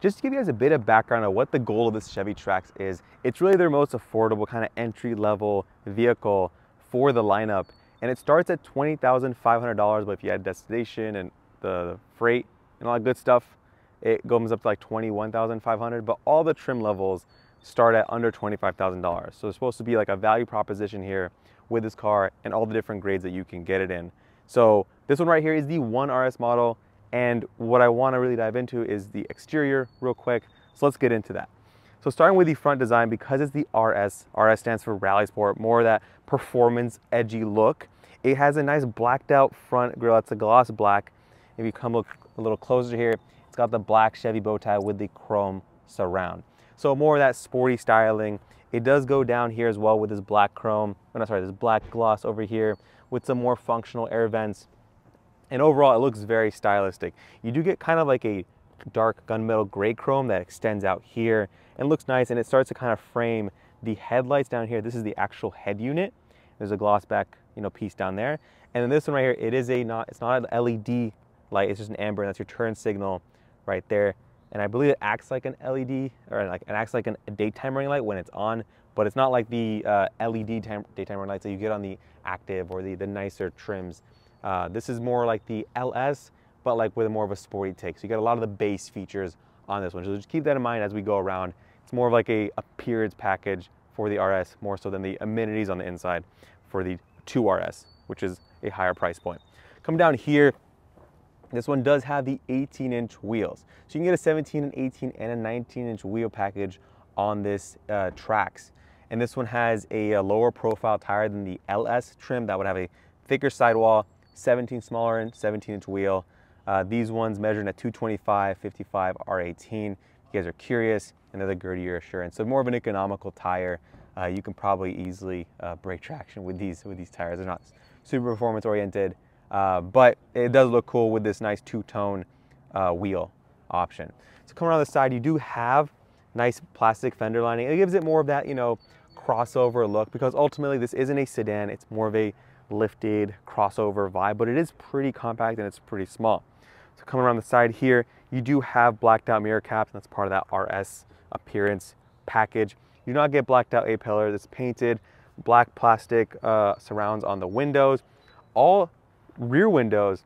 Just to give you guys a bit of background of what the goal of this Chevy Trax is, it's really their most affordable kind of entry level vehicle for the lineup. And it starts at $20,500, but if you add destination and the freight and all that good stuff, it goes up to like 21,500, but all the trim levels start at under $25,000. So it's supposed to be like a value proposition here with this car and all the different grades that you can get it in. So this one right here is the 1RS model. And what I wanna really dive into is the exterior real quick. So let's get into that. So starting with the front design, because it's the RS, RS stands for Rally Sport, more of that performance edgy look. It has a nice blacked out front grille. That's a gloss black. If you come look a little closer here, it's got the black Chevy bow tie with the chrome surround. So more of that sporty styling. It does go down here as well with this black chrome, oh no, sorry, this black gloss over here with some more functional air vents. And overall, it looks very stylistic. You do get kind of like a dark gunmetal gray chrome that extends out here and looks nice and it starts to kind of frame the headlights down here. This is the actual head unit. There's a gloss back, you know, piece down there. And then this one right here, it is a not, it's not an LED light, it's just an amber and that's your turn signal right there. And I believe it acts like an LED or like it acts like an, a daytime running light when it's on, but it's not like the uh, LED time, daytime running lights that you get on the active or the, the nicer trims. Uh, this is more like the LS, but like with a more of a sporty take. So you get a lot of the base features on this one. So just keep that in mind as we go around. It's more of like a appearance package for the RS, more so than the amenities on the inside for the 2RS, which is a higher price point. Come down here, this one does have the 18 inch wheels. So you can get a 17 and 18 and a 19 inch wheel package on this uh, Trax. And this one has a, a, lower profile tire than the LS trim that would have a thicker sidewall, 17 smaller and 17 inch wheel. Uh, these ones measuring at 225, 55, R18. You guys are curious, another the Assurance. So more of an economical tire. Uh, you can probably easily uh, break traction with these with these tires. They're not super performance oriented, uh, but it does look cool with this nice two-tone uh, wheel option. So coming around the side, you do have nice plastic fender lining. It gives it more of that, you know, crossover look because ultimately this isn't a sedan. It's more of a lifted crossover vibe, but it is pretty compact and it's pretty small. So coming around the side here, you do have blacked out mirror caps. That's part of that RS appearance package. You do not get blacked out A-pillar. It's painted black plastic uh, surrounds on the windows. All rear windows,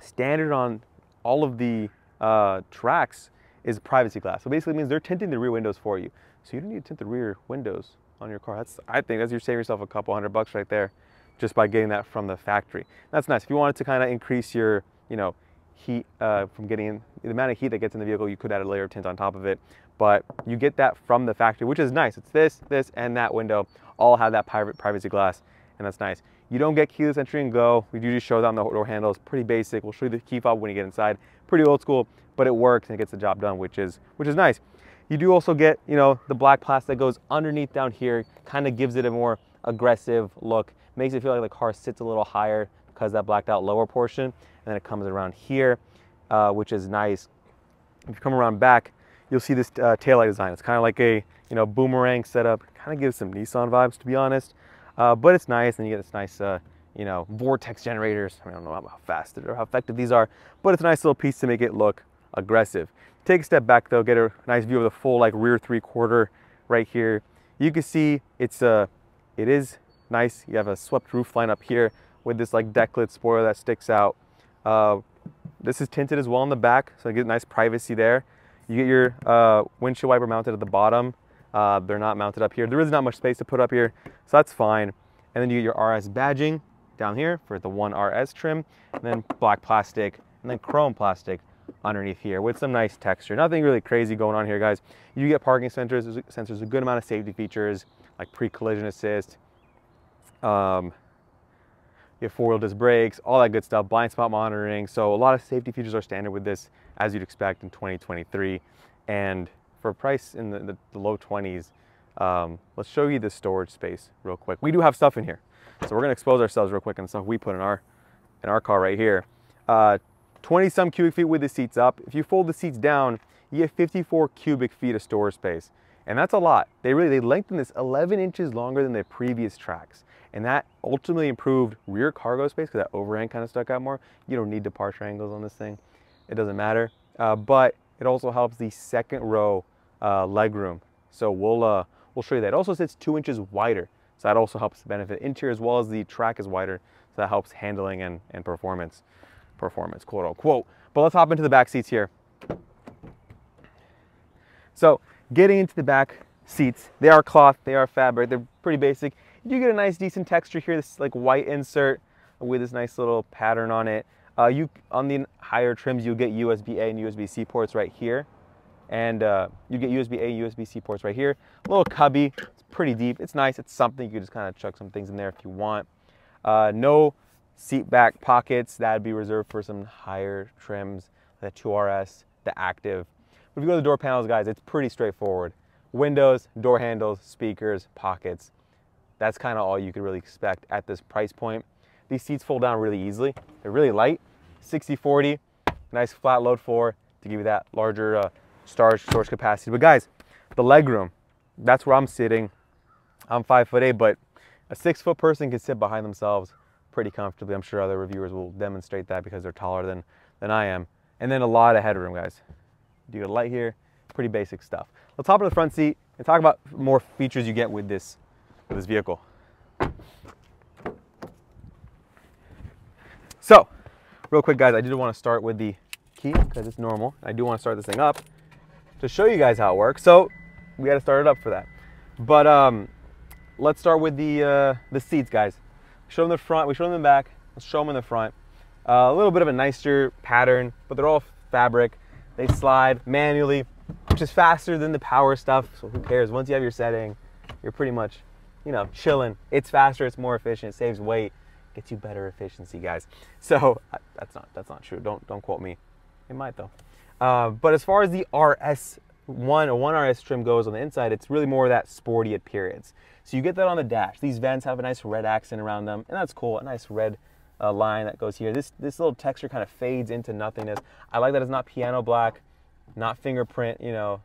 standard on all of the uh, Trax is privacy glass. So basically means they're tinting the rear windows for you. So you don't need to tint the rear windows on your car. That's, I think that's you're saving yourself a couple hundred bucks right there just by getting that from the factory. That's nice. If you wanted to kind of increase your, you know, heat uh, from getting in, the amount of heat that gets in the vehicle, you could add a layer of tint on top of it. But you get that from the factory, which is nice. It's this, this, and that window all have that private privacy glass, and that's nice. You don't get keyless entry and go. We do just show that on the door handles. Pretty basic. We'll show you the key fob when you get inside. Pretty old school, but it works and it gets the job done, which is which is nice. You do also get, you know, the black plastic that goes underneath down here, kind of gives it a more aggressive look. Makes it feel like the car sits a little higher because that blacked out lower portion. And then it comes around here, uh, which is nice. If you come around back, you'll see this uh, taillight design. It's kind of like a, you know, boomerang setup. Kind of gives some Nissan vibes, to be honest. Uh, but it's nice, and you get this nice, uh, you know, vortex generators. I, mean, I don't know how fast or how effective these are, but it's a nice little piece to make it look aggressive. Take a step back though, get a nice view of the full like rear three quarter right here. You can see it's a, uh, it is nice. You have a swept roof line up here with this like deck lid spoiler that sticks out. Uh, this is tinted as well in the back, so you get nice privacy there. You get your uh, windshield wiper mounted at the bottom. Uh, they're not mounted up here. There is not much space to put up here, so that's fine. And then you get your RS badging down here for the one RS trim, and then black plastic, and then chrome plastic underneath here with some nice texture. Nothing really crazy going on here, guys. You get parking sensors, sensors, a good amount of safety features like pre-collision assist, um, you have four-wheel disc brakes, all that good stuff, blind spot monitoring. So a lot of safety features are standard with this, as you'd expect in 2023. And for a price in the, the, the low 20s, um, let's show you the storage space real quick. We do have stuff in here. So we're gonna expose ourselves real quick and stuff we put in our, in our car right here. Uh, 20 some cubic feet with the seats up. If you fold the seats down, you get 54 cubic feet of storage space. And that's a lot. They really, they lengthened this 11 inches longer than the previous Trax. And that ultimately improved rear cargo space because that overhang kind of stuck out more. You don't need departure angles on this thing. It doesn't matter. Uh, but it also helps the second row uh, leg room. So we'll, uh, we'll show you that. It also sits two inches wider. So that also helps benefit interior as well as the track is wider. So that helps handling and, and performance, performance, quote unquote. But let's hop into the back seats here. So getting into the back seats, they are cloth, they are fabric, they're pretty basic. You get a nice decent texture here, this like white insert with this nice little pattern on it. Uh, you On the higher trims, you'll get USB-A and USB-C ports right here. And uh, you get USB-A and USB-C ports right here. A little cubby, it's pretty deep. It's nice, it's something. You can just kind of chuck some things in there if you want. Uh, no seat back pockets, that'd be reserved for some higher trims, the 2RS, the Active. But if you go to the door panels, guys, it's pretty straightforward. Windows, door handles, speakers, pockets. That's kind of all you could really expect at this price point. These seats fold down really easily. They're really light, 60-40, nice flat load floor to give you that larger uh, storage, storage capacity. But guys, the leg room, that's where I'm sitting. I'm five foot eight, but a six foot person can sit behind themselves pretty comfortably. I'm sure other reviewers will demonstrate that because they're taller than, than I am. And then a lot of headroom, guys. Do you get a light here? Pretty basic stuff. Let's hop in the front seat and talk about more features you get with this, with this vehicle. So, real quick guys, I did want to start with the key because it's normal. I do want to start this thing up to show you guys how it works. So, we got to start it up for that. But um, let's start with the, uh, the seats, guys. Show them the front, we show them the back. Let's show them in the front. Uh, a little bit of a nicer pattern, but they're all fabric. They slide manually, which is faster than the power stuff. So who cares? Once you have your setting, you're pretty much, you know, chilling. It's faster, it's more efficient, it saves weight, gets you better efficiency, guys. So that's not that's not true. Don't don't quote me. It might though. Uh, but as far as the RS one or one RS trim goes on the inside, it's really more that sporty appearance. So you get that on the dash. These vents have a nice red accent around them, and that's cool. A nice red uh, line that goes here. This, this little texture kind of fades into nothingness. I like that it's not piano black, not fingerprint, you know,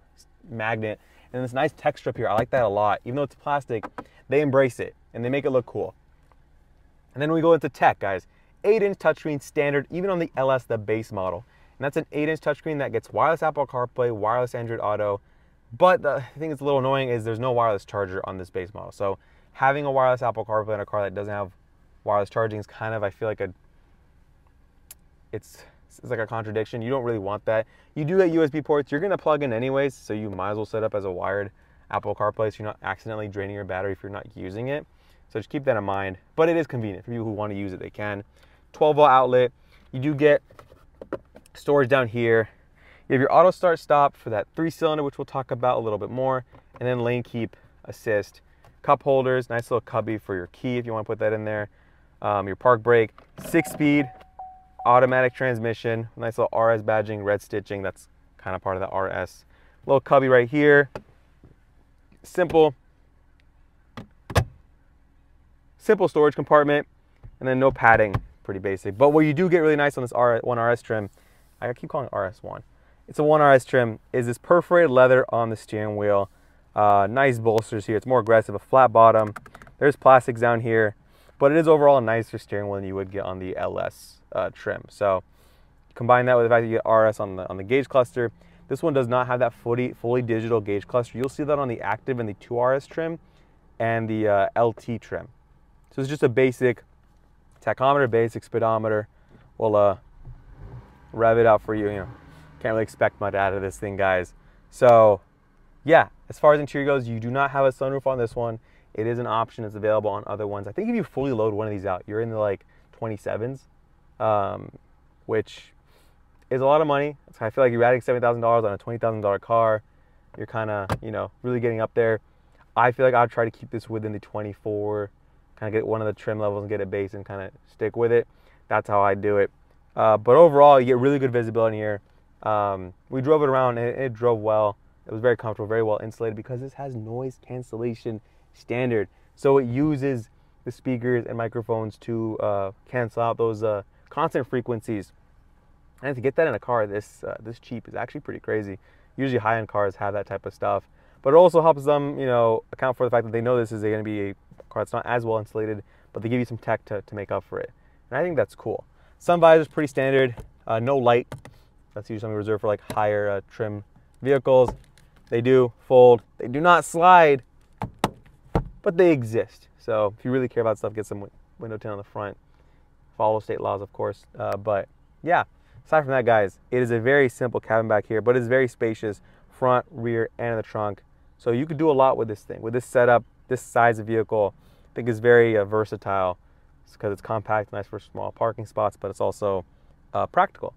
magnet. And this nice texture up here, I like that a lot. Even though it's plastic, they embrace it and they make it look cool. And then we go into tech, guys. 8-inch touchscreen standard, even on the LS, the base model. And that's an 8-inch touchscreen that gets wireless Apple CarPlay, wireless Android Auto. But the thing that's a little annoying is there's no wireless charger on this base model. So having a wireless Apple CarPlay in a car that doesn't have wireless charging is kind of, I feel like a, it's, it's like a contradiction. You don't really want that. You do get USB ports. You're gonna plug in anyways, so you might as well set up as a wired Apple CarPlay so you're not accidentally draining your battery if you're not using it. So just keep that in mind. But it is convenient for people who want to use it, they can. 12 volt outlet. You do get storage down here. You have your auto start stop for that three cylinder, which we'll talk about a little bit more, and then lane keep assist. Cup holders, nice little cubby for your key if you want to put that in there um, your park brake, six speed, automatic transmission, nice little RS badging, red stitching, that's kind of part of the RS. Little cubby right here, simple, simple storage compartment, and then no padding, pretty basic. But what you do get really nice on this R one RS trim, I keep calling it RS1, it's a one RS trim, is this perforated leather on the steering wheel. Uh, nice bolsters here, it's more aggressive, a flat bottom. There's plastics down here but it is overall a nicer steering wheel than you would get on the LS uh, trim. So combine that with the fact that you get RS on the, on the gauge cluster. This one does not have that fully, fully digital gauge cluster. You'll see that on the Active and the 2RS trim and the uh, LT trim. So it's just a basic tachometer, basic speedometer. We'll uh, rev it out for you. You know, can't really expect much out of this thing, guys. So yeah, as far as interior goes, you do not have a sunroof on this one. It is an option. It's available on other ones. I think if you fully load one of these out, you're in the like 27s, um, which is a lot of money. So I feel like you're adding $7,000 on a $20,000 car. You're kind of, you know, really getting up there. I feel like I'd try to keep this within the 24, kind of get one of the trim levels and get a base and kind of stick with it. That's how I do it. Uh, but overall, you get really good visibility here. Um, we drove it around and it, it drove well. It was very comfortable, very well insulated because this has noise cancellation standard. So it uses the speakers and microphones to uh, cancel out those uh, constant frequencies. And to get that in a car this uh, this cheap is actually pretty crazy. Usually high-end cars have that type of stuff, but it also helps them, you know, account for the fact that they know this is going to be a car that's not as well insulated, but they give you some tech to, to make up for it. And I think that's cool. Sun visor is pretty standard, uh, no light, That's usually reserved for like higher uh, trim vehicles. They do fold. They do not slide, but they exist. So if you really care about stuff, get some window tint on the front. Follow state laws, of course. Uh, but yeah, aside from that, guys, it is a very simple cabin back here, but it's very spacious, front, rear, and in the trunk. So you could do a lot with this thing. With this setup, this size of vehicle, I think is very uh, versatile because it's compact, nice for small parking spots, but it's also uh, practical.